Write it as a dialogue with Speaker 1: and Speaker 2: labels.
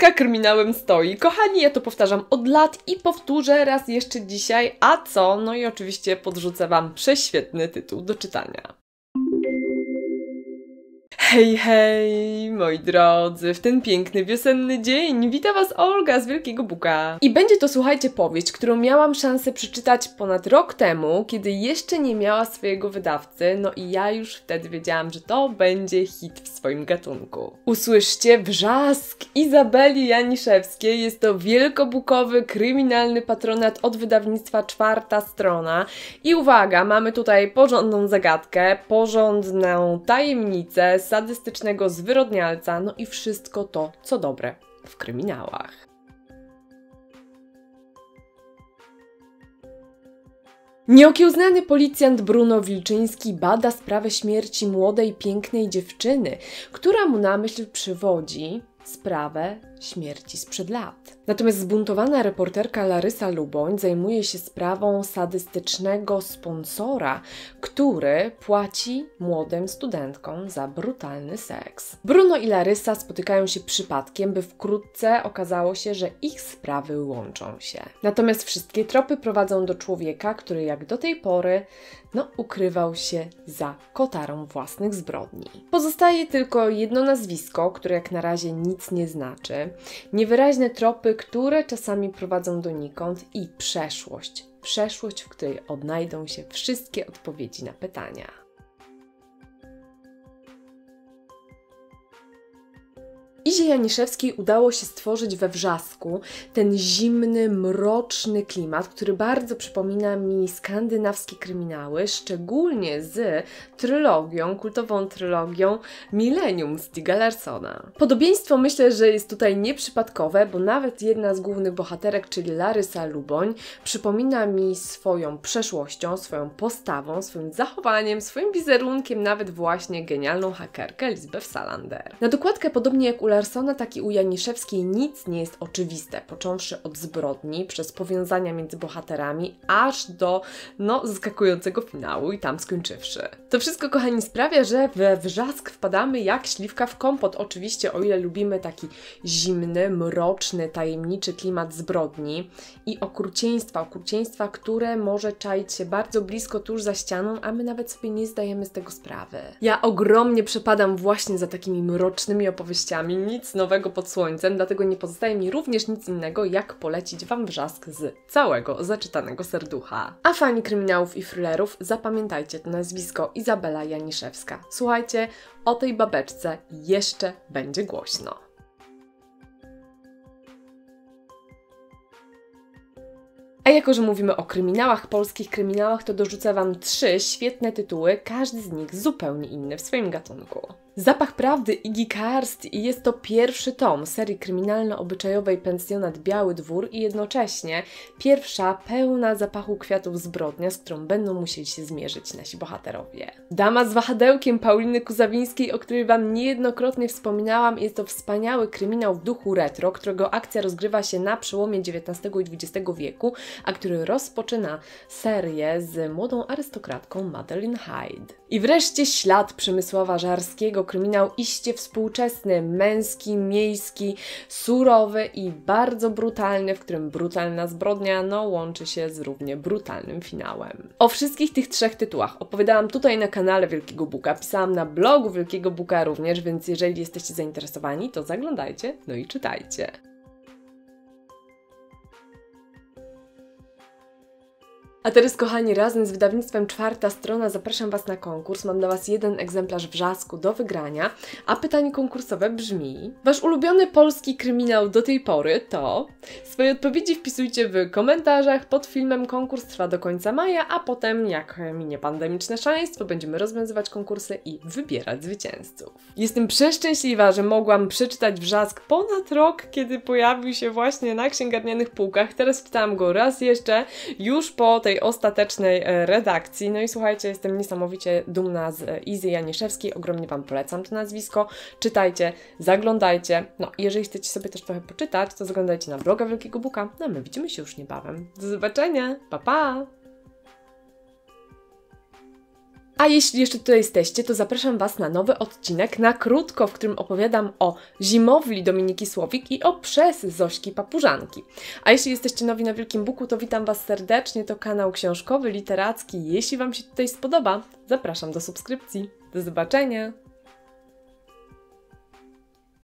Speaker 1: Polska kryminałem stoi. Kochani, ja to powtarzam od lat i powtórzę raz jeszcze dzisiaj. A co? No i oczywiście podrzucę Wam prześwietny tytuł do czytania. Hej, hej, moi drodzy, w ten piękny wiosenny dzień wita Was Olga z Wielkiego Buka. I będzie to, słuchajcie, powieść, którą miałam szansę przeczytać ponad rok temu, kiedy jeszcze nie miała swojego wydawcy, no i ja już wtedy wiedziałam, że to będzie hit w swoim gatunku. Usłyszcie wrzask Izabeli Janiszewskiej, jest to wielkobukowy, kryminalny patronat od wydawnictwa Czwarta Strona. I uwaga, mamy tutaj porządną zagadkę, porządną tajemnicę, sadystycznego zwyrodnialca, no i wszystko to, co dobre w kryminałach. Nieokiełznany policjant Bruno Wilczyński bada sprawę śmierci młodej, pięknej dziewczyny, która mu na myśl przywodzi sprawę śmierci sprzed lat. Natomiast zbuntowana reporterka Larysa Luboń zajmuje się sprawą sadystycznego sponsora, który płaci młodym studentkom za brutalny seks. Bruno i Larysa spotykają się przypadkiem, by wkrótce okazało się, że ich sprawy łączą się. Natomiast wszystkie tropy prowadzą do człowieka, który jak do tej pory no, ukrywał się za kotarą własnych zbrodni. Pozostaje tylko jedno nazwisko, które jak na razie nic nie znaczy, niewyraźne tropy, które czasami prowadzą donikąd i przeszłość. Przeszłość, w której odnajdą się wszystkie odpowiedzi na pytania. Izie Janiszewskiej udało się stworzyć we wrzasku ten zimny, mroczny klimat, który bardzo przypomina mi skandynawskie kryminały, szczególnie z trylogią, kultową trylogią Millennium Stiga Larsona. Podobieństwo myślę, że jest tutaj nieprzypadkowe, bo nawet jedna z głównych bohaterek, czyli Larysa Luboń, przypomina mi swoją przeszłością, swoją postawą, swoim zachowaniem, swoim wizerunkiem, nawet właśnie genialną hakerkę Lisbeth Salander. Na dokładkę, podobnie jak u Larsona, tak i u Janiszewskiej nic nie jest oczywiste, począwszy od zbrodni, przez powiązania między bohaterami, aż do, no, zaskakującego finału i tam skończywszy. To wszystko, kochani, sprawia, że we wrzask wpadamy jak śliwka w kompot. Oczywiście, o ile lubimy taki zimny, mroczny, tajemniczy klimat zbrodni i okrucieństwa, okrucieństwa, które może czaić się bardzo blisko tuż za ścianą, a my nawet sobie nie zdajemy z tego sprawy. Ja ogromnie przepadam właśnie za takimi mrocznymi opowieściami, nic nowego pod słońcem, dlatego nie pozostaje mi również nic innego, jak polecić Wam wrzask z całego zaczytanego serducha. A fani kryminałów i thrillerów, zapamiętajcie to nazwisko Izabela Janiszewska. Słuchajcie, o tej babeczce jeszcze będzie głośno. A jako, że mówimy o kryminałach, polskich kryminałach, to dorzucę Wam trzy świetne tytuły, każdy z nich zupełnie inny w swoim gatunku. Zapach Prawdy Iggy Karst i jest to pierwszy tom serii kryminalno-obyczajowej Pensjonat Biały Dwór i jednocześnie pierwsza pełna zapachu kwiatów zbrodnia, z którą będą musieli się zmierzyć nasi bohaterowie. Dama z wahadełkiem Pauliny Kuzawińskiej, o której Wam niejednokrotnie wspominałam, jest to wspaniały kryminał w duchu retro, którego akcja rozgrywa się na przełomie XIX i XX wieku, a który rozpoczyna serię z młodą arystokratką Madeline Hyde. I wreszcie ślad Przemysława Żarskiego, kryminał iście współczesny, męski, miejski, surowy i bardzo brutalny, w którym brutalna zbrodnia no, łączy się z równie brutalnym finałem. O wszystkich tych trzech tytułach opowiadałam tutaj na kanale Wielkiego Buka, pisałam na blogu Wielkiego Buka również, więc jeżeli jesteście zainteresowani, to zaglądajcie, no i czytajcie. A teraz, kochani, razem z wydawnictwem Czwarta Strona zapraszam Was na konkurs. Mam dla Was jeden egzemplarz wrzasku do wygrania, a pytanie konkursowe brzmi: Wasz ulubiony polski kryminał do tej pory to? Swoje odpowiedzi wpisujcie w komentarzach pod filmem. Konkurs trwa do końca maja, a potem, jak minie pandemiczne szaleństwo, będziemy rozwiązywać konkursy i wybierać zwycięzców. Jestem przeszczęśliwa, że mogłam przeczytać wrzask ponad rok, kiedy pojawił się właśnie na księgarnianych półkach. Teraz czytałam go raz jeszcze, już po tej tej ostatecznej e, redakcji. No i słuchajcie, jestem niesamowicie dumna z e, Izy Janiszewskiej, ogromnie Wam polecam to nazwisko. Czytajcie, zaglądajcie. No, jeżeli chcecie sobie też trochę poczytać, to zaglądajcie na bloga Wielkiego Buka. No, my widzimy się już niebawem. Do zobaczenia, pa pa! A jeśli jeszcze tutaj jesteście, to zapraszam Was na nowy odcinek na krótko, w którym opowiadam o zimowli Dominiki Słowik i o przez Zośki Papużanki. A jeśli jesteście nowi na Wielkim Buku, to witam Was serdecznie. To kanał książkowy, literacki. Jeśli Wam się tutaj spodoba, zapraszam do subskrypcji. Do zobaczenia!